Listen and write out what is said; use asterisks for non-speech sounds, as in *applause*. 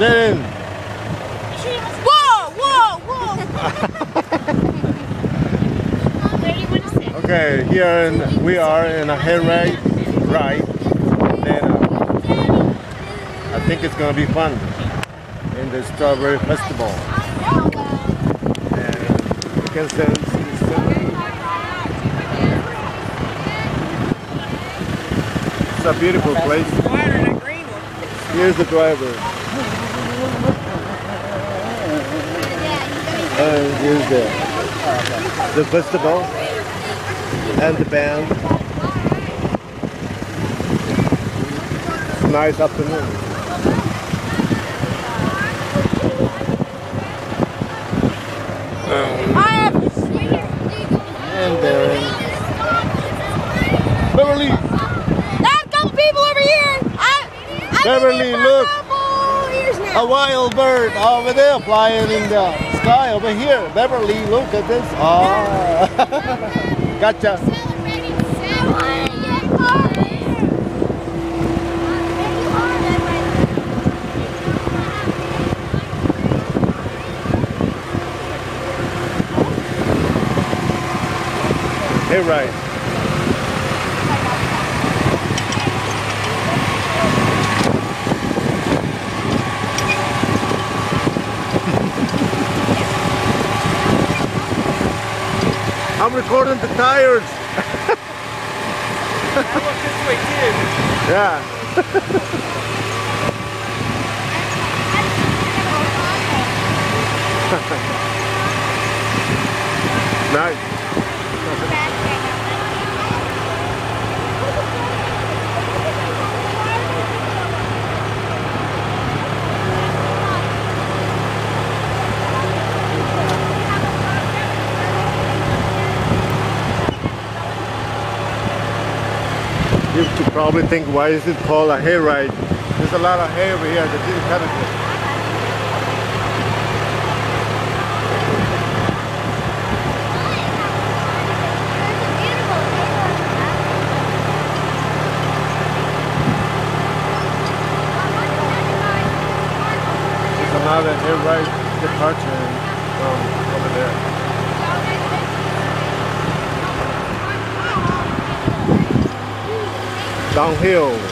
Then, Whoa, whoa, whoa. Where do you want to sit? okay, here in, we are in a hair ride, ride. And uh, I think it's gonna be fun in the Strawberry Festival. And you can sense the. It's a beautiful place. Wider than that green one. Here's the driver. And here's the, the festival and the band. A nice afternoon. I have. And there Beverly, Dad, come people over here. I, Beverly, look. A now. a wild bird over there flying in the sky over here. Beverly, look at this. Ah, *laughs* gotcha. Hey, right. I'm recording the tires. *laughs* I look this way too. Yeah. *laughs* nice. You could probably think, why is it called a hayride? There's a lot of hay over here that didn't cut it. Another hayride departure from over there. Downhill.